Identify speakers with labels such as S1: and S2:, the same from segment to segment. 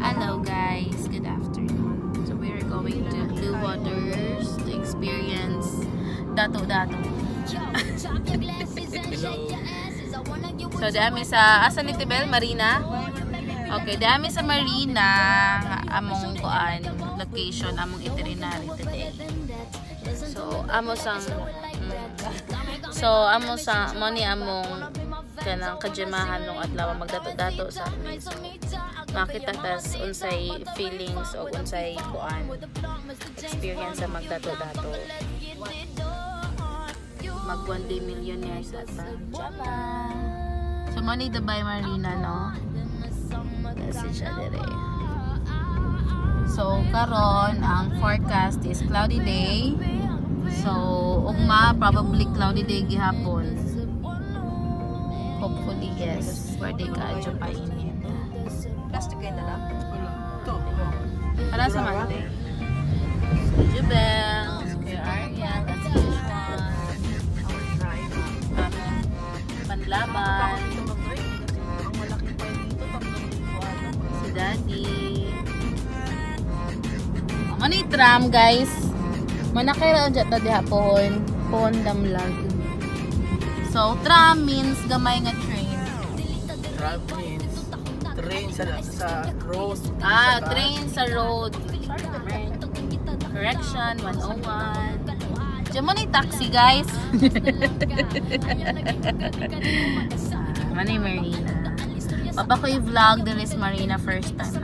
S1: Hello guys, good afternoon. So we're going to Blue Waters to experience Dato Dato. so dami sa asa ni Tibel Marina? Okay, dami sa Marina among kuan location among itinerary today. So amo sang mm, So amo sa mo ni among kanang kajimahan nung adlaw magdato-dato sa amin. So, makita tas unsay feelings o unsay kuan experience sa magdato-dato. Mag one day millionaire sa ta. So mo ni Dubai Marina no. Kasi siya dire. So karon ang forecast is cloudy day. So ugma probably cloudy day gihapon. Hopefully yes. Pwede ka adyo pa init.
S2: Plastic kayo na lang.
S3: Ito.
S1: Para sa. Studio Bells, Kuya Arya, as usual. Panlaban,
S3: Ang
S1: si Daddy. Ano ni tram guys? Manakay ra dyan ta dihapon. Pondam lag. So, tram means gamay nga train.
S3: Tram means train sa, sa road.
S1: Ah,
S3: Sa
S1: train sa road. Correction, 101. Diyan mo na yung taxi, guys. Manay Marina. Papa ko yung vlog din is Marina first time.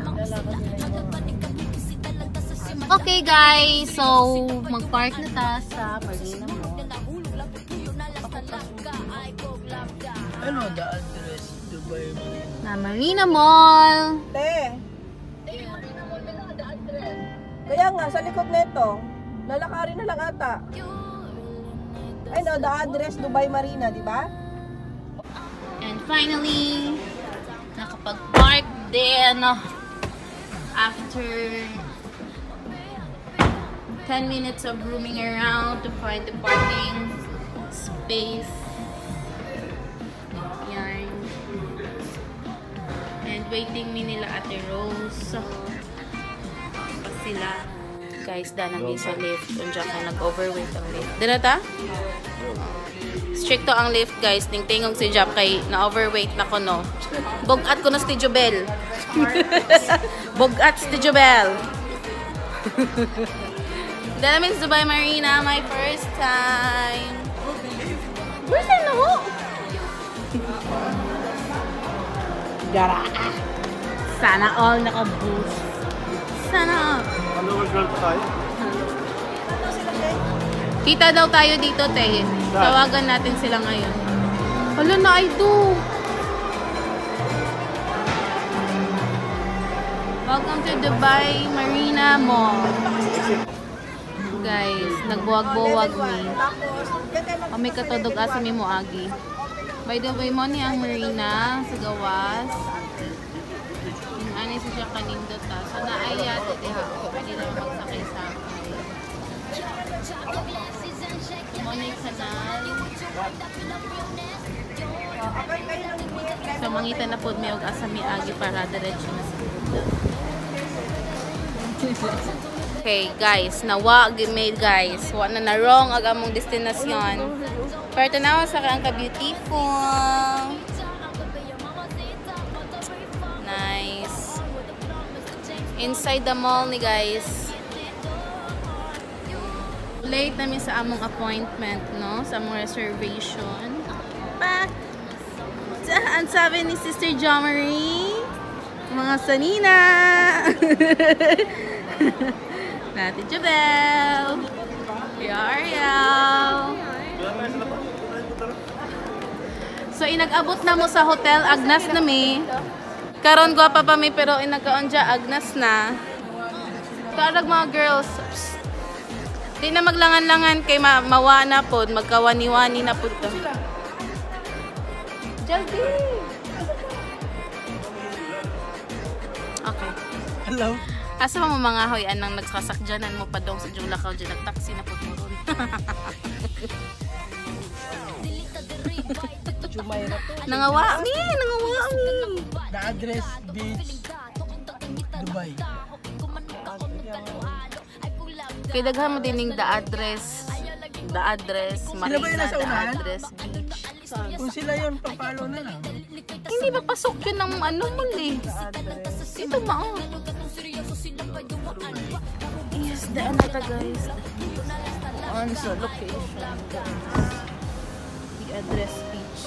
S1: Okay guys, so mag-park na ta sa Marina
S3: Ano the address? Dubai Marina.
S1: Na Marina Mall.
S2: Te. Kaya nga, sa likod nito, lalakarin na lang ata. Ay no, the address Dubai Marina, di ba?
S1: And finally, nakapag-park din after 10 minutes of roaming around to find the parking space. Waiting me nila Ate Rose. Pa sila. Guys, danami sa lift. Undiyan ka nag-overweight ang lift. Dila ta? Stricto ang lift guys. Tingtingong si Jap kay na-overweight na ko no. Bugat ko na si Jubel. Bugat si Jubel. Dala sa Dubai Marina, my first time. Gara. Sana all naka-boost. Sana all.
S3: Hello, girl pa tayo?
S1: Kita daw tayo dito, te. Tawagan natin sila ngayon. Hala na, I do. Welcome to Dubai Marina Mall. Guys, nagbuwag-buwag mi. Kami katodog asa mi mo agi. By the way, mo ang marina sa gawas. Yung ani sa siya kanindot ta. So naaya to diha. Pwede na magsakay-sakay. Mo ni kanal. So mangita na pod mi og asa mi agi para diretso na sa Okay, guys, nawa gimay guys. Wa na na wrong ag among destinasyon. Pero tanaw sa kang ka beautiful. Nice. Inside the mall ni guys. Late na mi sa among appointment, no? Sa among reservation. Pa! Ang sabi ni Sister Jomery, mga sanina! Nati Jabel! Kuya Ariel! So, inag-abot na mo sa hotel, Agnas na mi. Karon gwapa pa mi, pero inagkaon dya, Agnas na. Karag mga girls, psst. Di na maglangan-langan kay ma mawa na po, magkawani-wani na po to. Jaldi! Okay.
S3: Hello.
S1: Asa mo mga hoy anang nagsasakjanan mo pa dong sa jung lakaw dyan nagtaksi na po mo ron.
S2: Jumayra.
S1: nangawa ni, nangawa ni.
S3: The address beach Dubai.
S1: Kay daghan mo dining the address. The address, Marina, the
S3: unahan?
S1: address, beach.
S3: Kung sila yun, papalo na lang.
S1: Hindi ba pasok yun ng ano muli? Ito ba oh. Yes, daan na ta guys. On sa location. The address beach.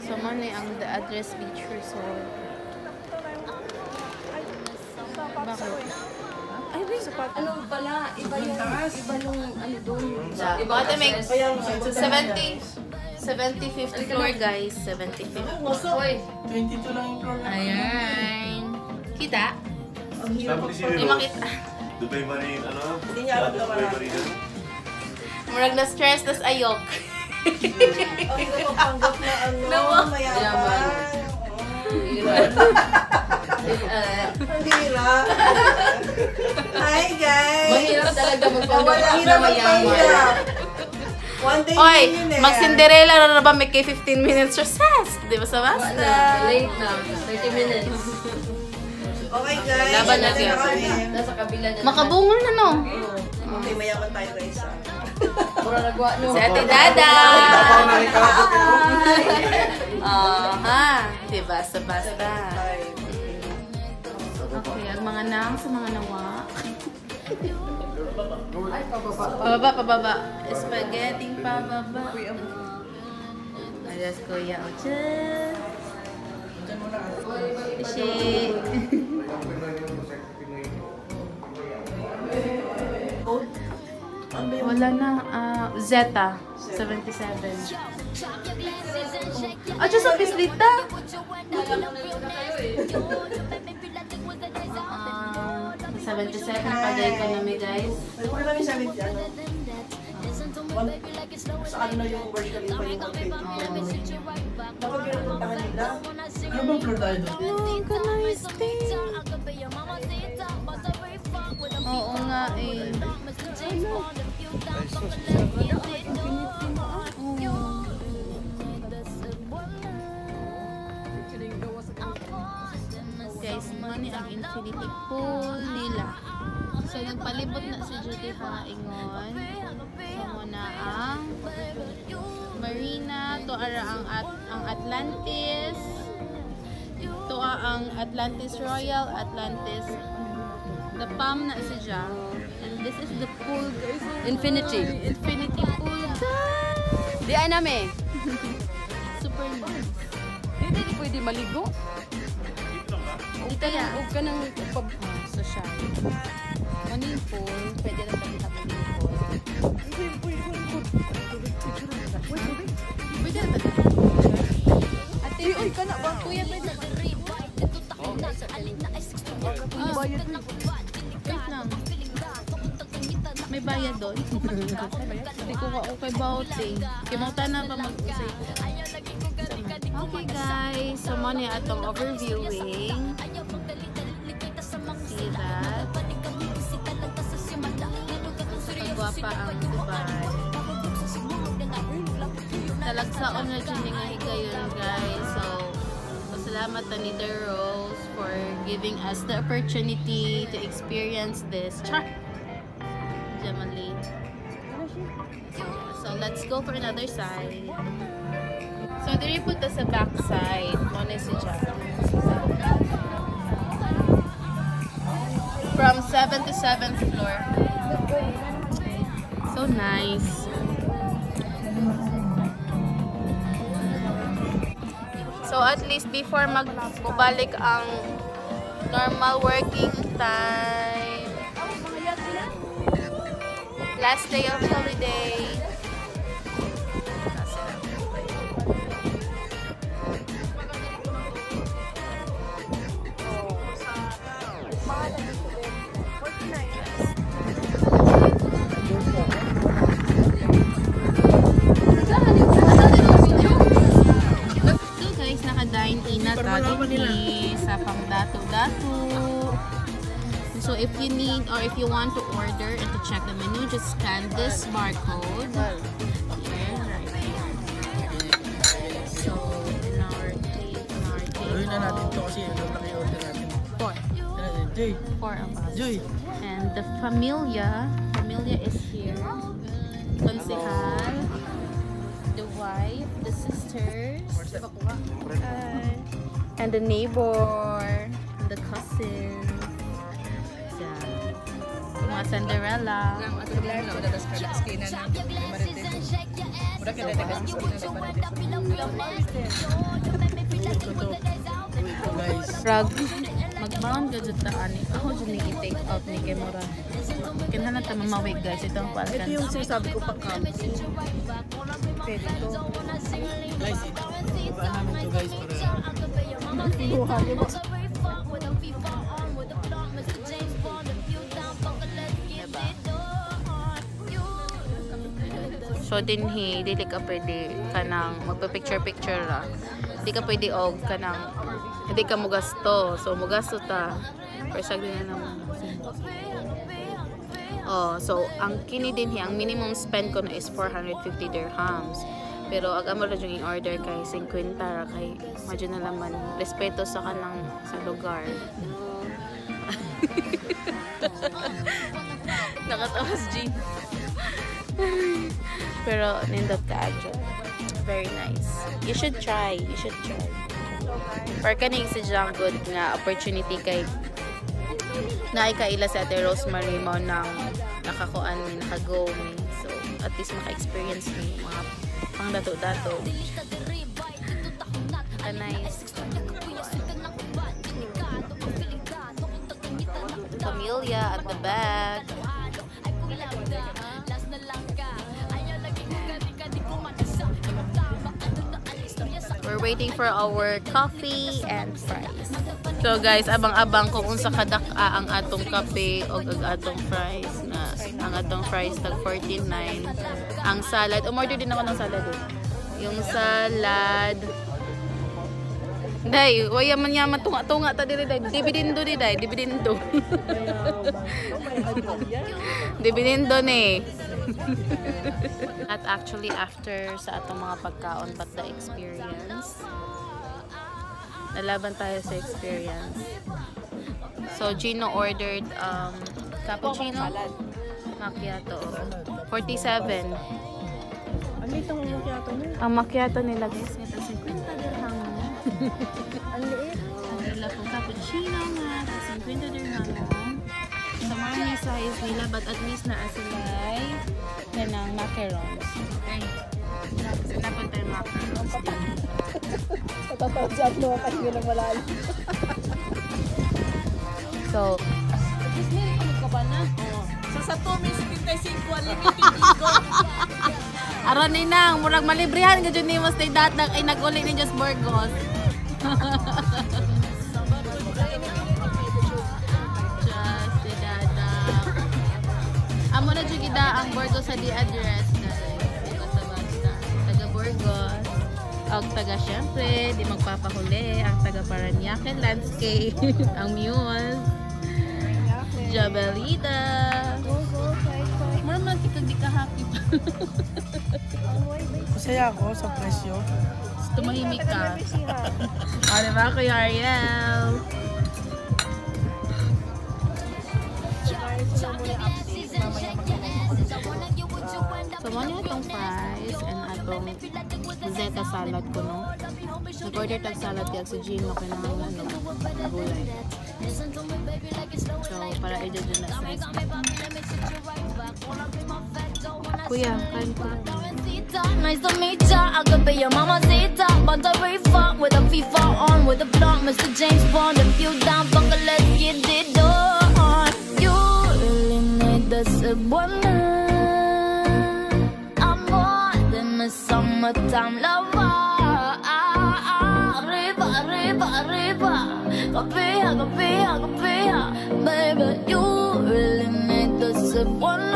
S1: So, man ang the address beach resort. Bakit? Ay, wait.
S2: Ano pala, iba yung, iba yung ano doon.
S1: Iba ate may 70 70 50 floor guys. 70 50
S2: Hoy,
S3: 22 lang yung floor
S1: ayan. Kita?
S2: Ang hirap
S1: hindi makita.
S4: Dubai Marine, ano?
S2: Hindi niya alam na.
S4: Marine, ano?
S1: murag na stress tas ayok.
S2: Ang hirap magpanggap na ano,
S1: Nawa.
S2: mayaman. Ang hirap. Hi guys!
S5: Mahirap talaga magpanggap
S2: Wala
S5: na
S2: hirap
S5: mayaman.
S2: magpanggap. One day
S1: oy
S2: millionaire.
S1: mag Cinderella na ba may kay 15 minutes recess di ba sa basta
S5: Wala, late na. 30 minutes.
S2: Okay guys,
S1: Laban na siya.
S5: Nasa kabila na.
S1: makabungal na no
S2: Okay, mayaman tayo guys. ah.
S5: Pura nagwa nyo.
S1: si ate dada oh ha di ba sa basta okay ang mga nang sa mga nawa
S5: Ay, pababa.
S1: Pababa, pababa. Spaghetti pababa. Ocha. Shit.
S2: Code? Ano ba yung
S1: Wala na. ah, Zeta. 77. Ah, just a pislita. Ah, 77 pa dahil ko namin guys.
S2: Ay, wala namin 70 ano. Sa ano na yung Burj Khalifa yung one fifty. Dapat yun ang puntahan nila.
S3: Ano bang floor tayo doon?
S1: Ang kanay stay. Oo nga eh. Oo. Infinity pool nila. So, nagpalibot na si Judy ha, ingon. So, muna ang Marina, to ara ang, at, ang Atlantis. To ang Atlantis Royal, Atlantis the palm na si Ja. And this is the pool.
S5: Infinity.
S1: Infinity pool. guys.
S5: Di ay nami.
S1: Super nice.
S5: Hindi di pwede maligo.
S1: Dito ya.
S5: Huwag ka nang pab...
S1: So siya. Morning pool. Pwede lang pakita morning pool. Pwede na ba? Ate, uy, ka na ba? Kuya, pwede na ba? Ah, wait lang. May bayad doon. Hindi ko ka okay about eh. Kimuta na ba mag Okay guys, so mo ni atong overviewing. Pagwapa ang Dubai. Talagsaon na dyan nga higayon guys. So, salamat na ni The Rose for giving us the opportunity to experience this. Char! Jamali. So, let's go for another side. So, diri po ta sa back side. Muna si Jack. From 7 to 7th floor. So nice. So at least before magbalik ang normal working time. Last day of holiday. if you need or if you want to order and to check the menu, just scan this barcode.
S3: Here, right here. So, in our, in our
S1: na
S3: natin order natin. Four.
S1: Four of us. And the familia, familia is here. Consihal, the wife, the sisters, uh, and the neighbor, and the cousin. Mga Cinderella.
S3: Ito. Ito.
S1: Rag, magbaon ka dyan taan. Ako dyan ni i-take out ni kay Mura. Kinhanan ta mamawig guys. Ito ang
S2: Ito
S1: palkan.
S2: yung sinasabi ko pang camp. Pwede to.
S3: Guys, ito. Baba namin to guys para
S2: Buha niyo
S1: So dinhi dili ka pwede kanang magpa-picture-picture ra. Di ka pwede og kanang hindi ka mo gasto. So mo gasto ta. Persag din na naman. Oh, so ang kini dinhi ang minimum spend ko na is 450 dirhams. Pero ag amo ra yung order kay 50 ra kay medyo na laman respeto sa kanang sa lugar. Nakatawa si Jean. Pero nindot ka adyo. Very nice. You should try. You should try. Or kaning si Jang good nga opportunity kay na kaila sa Ate Rosemary mo nang nakakuan mi, nakago mi. So, at least maka-experience mi mga pang dato-dato. A nice Camellia at the back. Waiting for our coffee and fries. So guys, abang-abang kung unsa kadak ang atong kape o ang atong fries na ang atong fries tag 14.9. Ang salad, umorder din ako ng salad. eh. Yung salad Day, waya man yaman tunga-tunga ta diri day. Dividendo di day, dividendo. dividendo ni. At actually after sa atong mga pagkaon but the experience. Nalaban tayo sa experience. So Gino ordered um cappuccino macchiato 47.
S2: Ano itong macchiato niya?
S1: Ang macchiato nila guys, ito 50 dirham.
S2: Ang liit.
S1: Ang nila pong cappuccino nga, 50 dirham. Sa mga size nila, but at least na sila ay ng macarons. Okay. Dapat tayo macarons.
S2: Patataw dyan mo kahinga ng malalim.
S1: So,
S2: Sa sa 2 minutes 75, unlimited ligo.
S1: aron ni nang, murag malibrihan ka dyan ni mo stay datag ay nag-uli ni Diyos Burgos. Na gida ang Burgos sa di address guys. Ito sa basta. Taga Burgos. Ang taga syempre, di magpapahuli. Ang taga Paranaque Landscape. ang Mules. Jabelita. Mura man kikag di ka happy pa.
S3: Masaya ako sa presyo.
S1: Tumahimik ka. Ah, diba, Kuya Ariel? So, mo niya itong fries and atong zeta salad ko, no? Nag-order tag salad kaya si Jean mo kailangan ano, gulay. So, para i-judge na snack. Kuya, kain ko.
S4: Nice to meet ya. I could be your mamacita. But the reefer with a FIFA on with a blunt, Mr. James Bond. If you down, fucker, let's get it on. You really need this a summertime lover. Arriba, riba, riba, Copia, copia, copia Baby, you really need to sip one